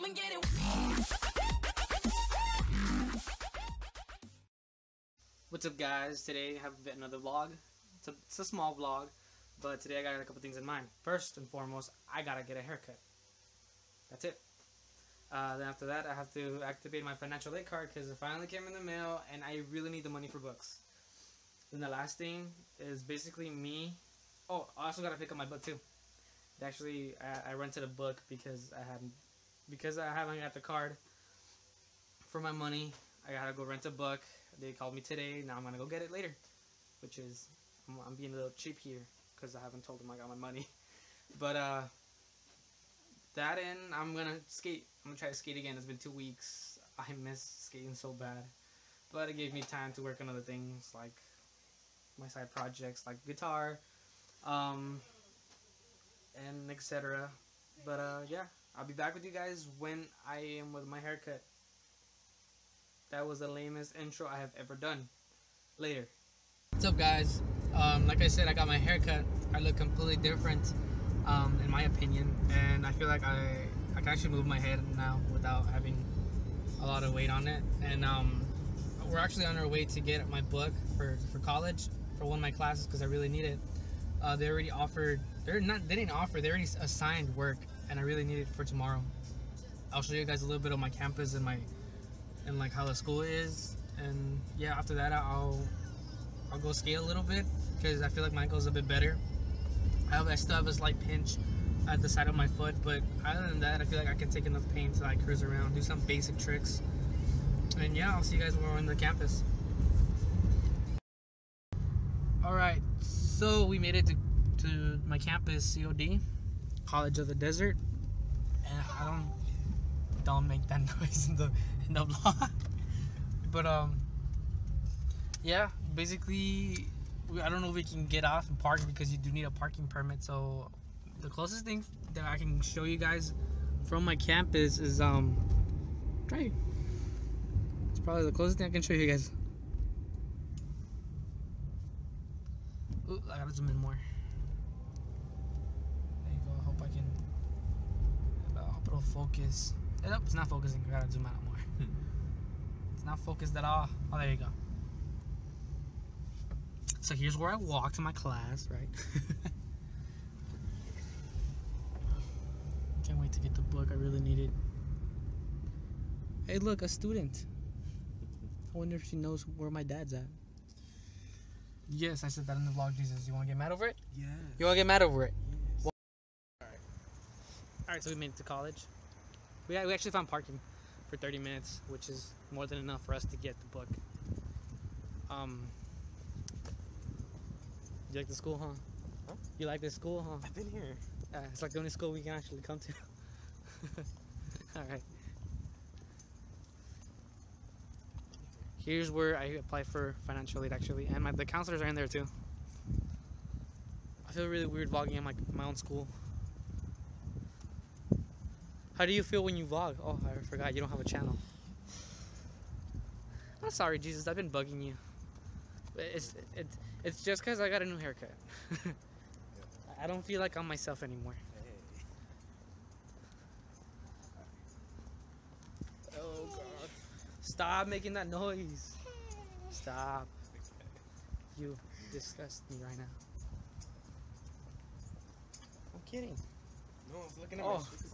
come and get it. What's up guys? Today I have another vlog. It's a, it's a small vlog, but today I got a couple things in mind. First and foremost, I gotta get a haircut. That's it. Uh, then after that, I have to activate my financial aid card because it finally came in the mail and I really need the money for books. Then the last thing is basically me. Oh, I also gotta pick up my book too. Actually, I, I rented a book because I had because I haven't got the card for my money. I gotta go rent a book. They called me today. Now I'm gonna go get it later, which is I'm, I'm being a little cheap here because I haven't told them I got my money. But uh, that in, I'm gonna skate. I'm gonna try to skate again. It's been two weeks. I miss skating so bad, but it gave me time to work on other things like my side projects, like guitar, um, and etc. But uh, yeah, I'll be back with you guys when I am with my haircut. That was the lamest intro I have ever done. Later. What's up, guys? Um, like I said, I got my haircut. I look completely different, um, in my opinion, and I feel like I I can actually move my head now without having a lot of weight on it. And um, we're actually on our way to get my book for for college for one of my classes because I really need it. Uh, they already offered. They're not. They didn't offer. They already assigned work, and I really need it for tomorrow. I'll show you guys a little bit of my campus and my and like how the school is. And yeah after that i'll i'll go skate a little bit because i feel like my ankle's a bit better. I, have, I still have a slight pinch at the side of my foot but other than that i feel like i can take enough pain to like cruise around do some basic tricks. And yeah i'll see you guys when we're on the campus. All right so we made it to, to my campus cod college of the desert and i don't don't make that noise in the in the vlog. but um, yeah, basically, we, I don't know if we can get off and park because you do need a parking permit. So the closest thing that I can show you guys from my campus is um, right. It's probably the closest thing I can show you guys. Ooh, I gotta zoom in more. There you go. I hope I can. It'll focus. Eh, nope, it's not focusing. I gotta zoom out more. Hmm. it's not focused at all. Oh, there you go. So here's where I walk to my class, right? Can't wait to get the book. I really need it. Hey, look, a student. I wonder if she knows where my dad's at. Yes, I said that in the vlog, Jesus. You want to get mad over it? Yeah. You want to get mad over it? Yes. Alright, so we made it to college. We, we actually found parking for 30 minutes, which is more than enough for us to get the book. Um, you like the school, huh? Huh? You like the school, huh? I've been here. Uh, it's like the only school we can actually come to. Alright. Here's where I apply for financial aid actually, and my, the counselors are in there too. I feel really weird vlogging in my, my own school. How do you feel when you vlog? Oh, I forgot you don't have a channel. I'm sorry, Jesus. I've been bugging you. It's it's it's just because I got a new haircut. I don't feel like I'm myself anymore. Hey. Oh God! Stop making that noise. Stop. You disgust me right now. I'm kidding. No, I was looking at Oh. my shoes. It's dirty.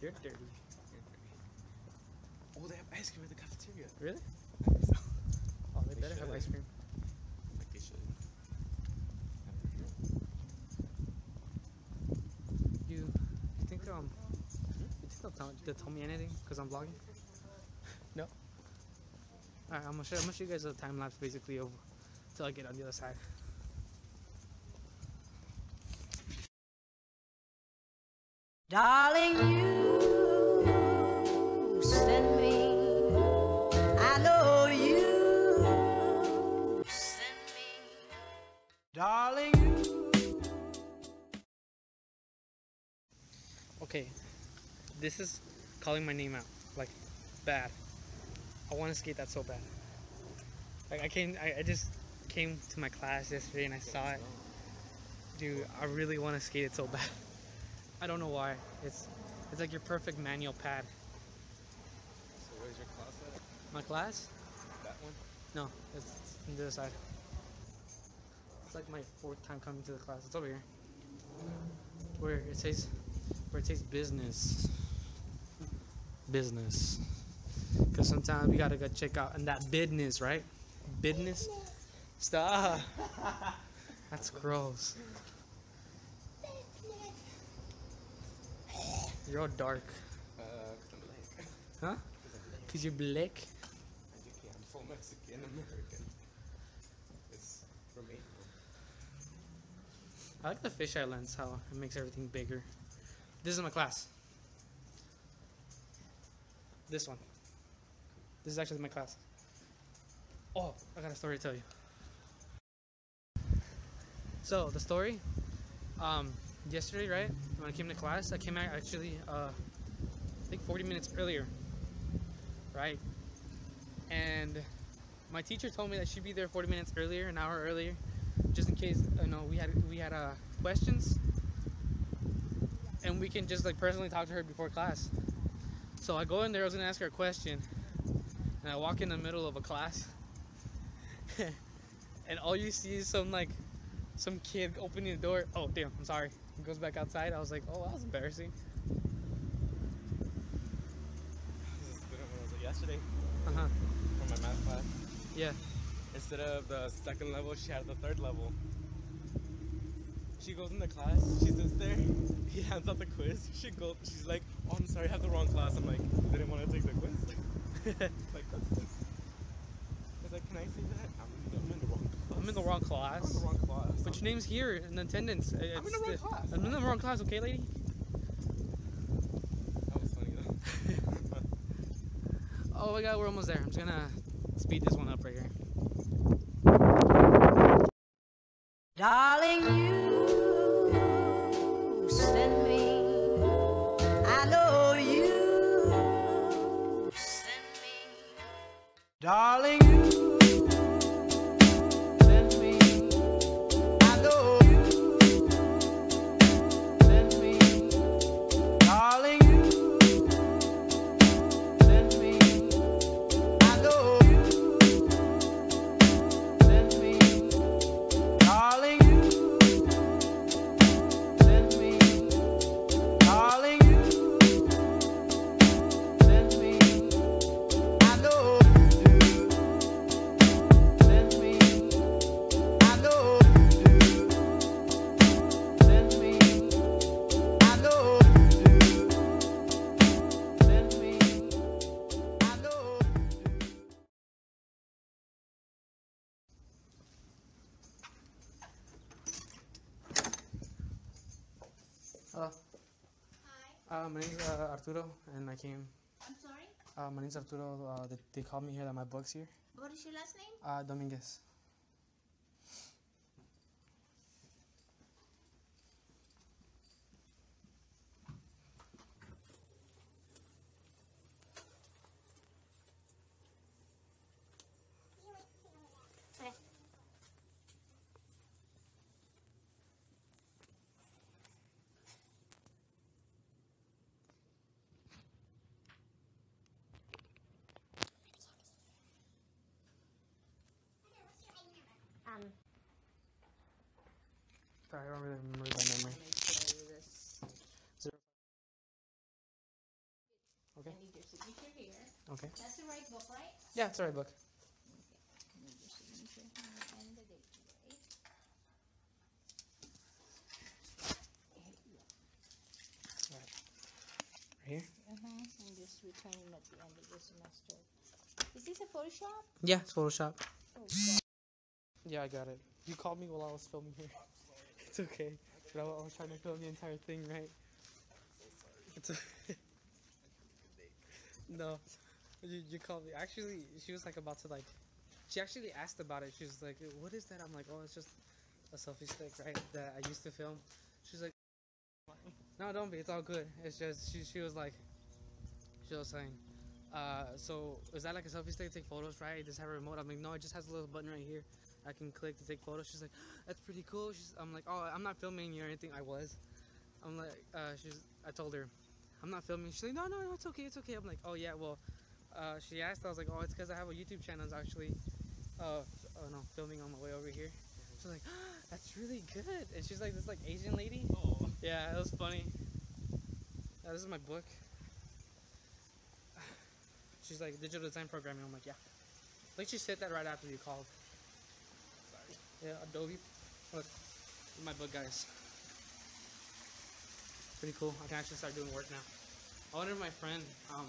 You're dirty. You're dirty. Oh, they have ice cream at the cafeteria. Really? So, Oh, they They better have ice cream. like they should. You, you think um, you think they'll tell, they'll tell me anything because I'm vlogging? No. Alright, I'm gonna show, I'm gonna show you guys a time lapse basically of till I get on the other side. Darling, Okay, this is calling my name out like bad. I want to skate that so bad. Like I came, I, I just came to my class yesterday and I saw it. Dude, I really want to skate it so bad. I don't know why. It's It's like your perfect manual pad. So where's your class at? My class? That one? No, it's, it's on the other side. It's like my fourth time coming to the class. It's over here. Where it says, where it takes business. Business. Because sometimes we gotta go check out and that business, right? Business. Stop. That's gross. You're all dark. Uh, cause I'm black. Huh? Cause I'm black. Cause you're black. As you can, I'm full Mexican American. It's Romanian. I like the fisheye lens, how it makes everything bigger. This is my class. This one. This is actually my class. Oh, I got a story to tell you. So the story, um, yesterday, right when I came to class, I came out actually, uh, I think 40 minutes earlier, right? And my teacher told me that she'd be there 40 minutes earlier, an hour earlier, just in case you know we had we had uh, questions, and we can just like personally talk to her before class. So I go in there. I was gonna ask her a question, and I walk in the middle of a class, and all you see is some like some kid opening the door. Oh damn! I'm sorry. He goes back outside. I was like, oh, that was embarrassing. This is a student when I was yesterday Uh huh. for my math class. Yeah. Instead of the second level, she had the third level. She goes in the class, she sits there, he hands out the quiz. She goes, she's like, oh, I'm sorry, I have the wrong class. I'm like, didn't want to take the quiz. like, that's I was like, can I say that? I'm in, I'm in the wrong class. I'm in the wrong I'm in class. the wrong class. But your name's here in attendance. I'm in the wrong class. I'm in the wrong class, okay, lady? That was funny though. Oh my god, we're almost there. I'm just gonna speed this one up right here. Darling, Darling, Arturo, and I came. I'm sorry. Uh, my name's Arturo. Uh, they, they called me here that my book's here. What is your last name? Uh, Dominguez. Um, Sorry, I don't really remember by memory. Okay. I need your signature here. Okay. That's the right book, right? Yeah, it's the right book. Here. Uh-huh. And just return them at the end of the semester. Is this a Photoshop? Yeah, it's Photoshop. Oh. Yeah, I got it. You called me while I was filming here. It's okay. But I, wa- I was trying to film the entire thing, right? It's okay. no, you, you called me. Actually, she was like about to like. She actually asked about it. She was like, "What is that?" I'm like, "Oh, it's just a selfie stick, right? That I used to film." She's like, "No, don't be. It's all good. It's just she. She was like, she was saying, uh, so is that like a selfie stick to take photos, right? Does it have a remote? I'm like, no, it just has a little button right here. I can click to take photos. She's like, that's pretty cool. She's, I'm like, oh, I'm not filming you or anything. I was. I'm like, uh, she's. I told her, I'm not filming. She's like, no, no, no, it's okay, it's okay. I'm like, oh yeah, well, uh, she asked. I was like, oh, it's because I have a YouTube channel. It's actually, uh, oh no, filming on my way over here. She's like, that's really good. And she's like, this like Asian lady. Oh. Yeah, it was funny. Uh, this is my book. She's like digital design programming. I'm like, yeah. Like she said that right after you called. Yeah, Adobe. Look, my book, guys. Pretty cool. I can actually start doing work now. I wonder if my friend, um,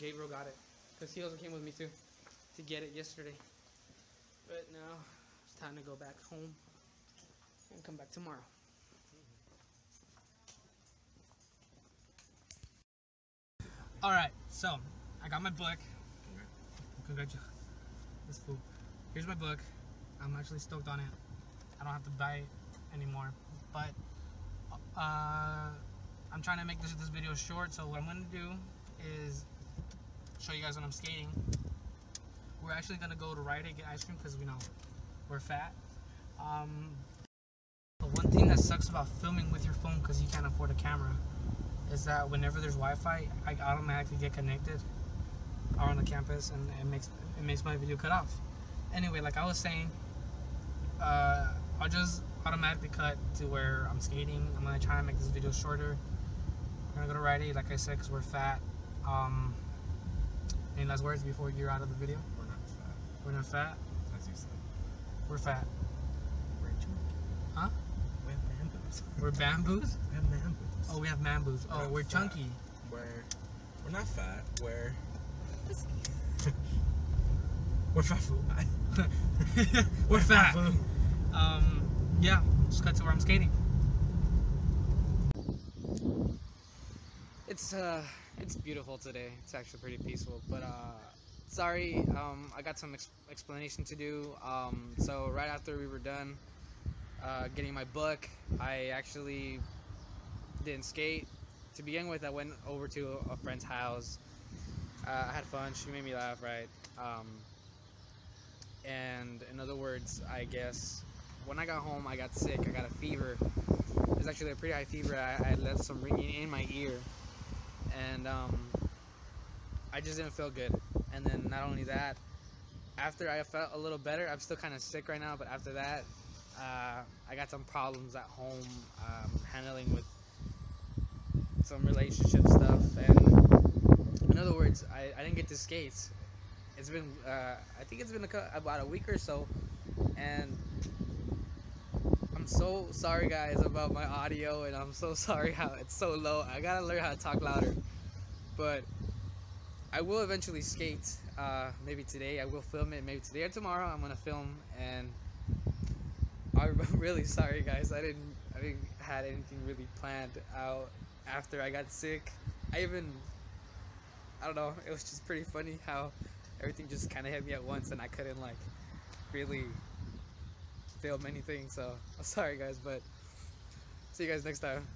Gabriel got it, cause he also came with me too, to get it yesterday. But now it's time to go back home and come back tomorrow. All right, so I got my book. Congratulations. This fool. Here's my book. I'm actually stoked on it. I don't have to buy it anymore. But uh, I'm trying to make this this video short. So what I'm gonna do is show you guys when I'm skating. We're actually gonna go to Rite Aid get ice cream because we know we're fat. Um, but one thing that sucks about filming with your phone because you can't afford a camera is that whenever there's Wi-Fi, I automatically get connected on the campus, and it makes it makes my video cut off. Anyway, like I was saying, uh, I'll just automatically cut to where I'm skating. I'm gonna try and make this video shorter. We're gonna go to Rite Aid, like I said, because we're fat. Um, any last words before you're out of the video? We're not fat, We're not fat. as you said. We're fat. We're chunky. Huh? We have man boobs. We're bamboos. We have man boobs. Oh, we have man boobs. Oh, not we're fat. chunky. We're we're not fat. We're We're fat food. we're fat. food. Um, yeah, just cut to where I'm skating. It's uh, it's beautiful today. It's actually pretty peaceful. But uh, sorry, um, I got some ex- explanation to do. Um, so right after we were done uh, getting my book, I actually didn't skate. To begin with, I went over to a friend's house. Uh, I had fun. She made me laugh, right? Um, and in other words, I guess when I got home, I got sick. I got a fever. It was actually a pretty high fever. I, I left some ringing in my ear, and um, I just didn't feel good. And then not only that, after I felt a little better, I'm still kind of sick right now. But after that, uh, I got some problems at home um, handling with some relationship stuff. And in other words, I, I didn't get to skate. It's been uh, I think it's been a, about a week or so, and I'm so sorry guys about my audio, and I'm so sorry how it's so low. I gotta learn how to talk louder, but I will eventually skate. Uh, maybe today I will film it. Maybe today or tomorrow I'm gonna film, and I'm really sorry guys. I didn't I didn't had anything really planned out after I got sick. I even I don't know. It was just pretty funny how everything just kind of hit me at once, and I couldn't like really film anything. So I'm sorry, guys, but see you guys next time.